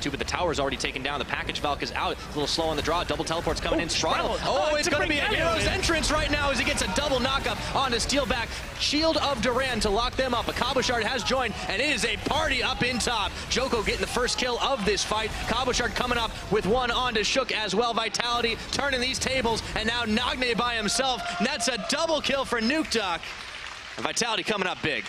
Two, but the tower's already taken down. The package Valk is out. A little slow on the draw. Double teleport's coming in strong. Oh, Oh, it's going to be a hero's entrance right now as he gets a double knockup on onto Steeelback. Shield of Durand to lock them up. A Cabochard has joined, and it is a party up in top. Djoko getting the first kill of this fight. Cabochard coming up with one on to Shook as well. Vitality turning these tables, and now Nagne by himself. And that's a double kill for Nukeduck. Vitality coming up big.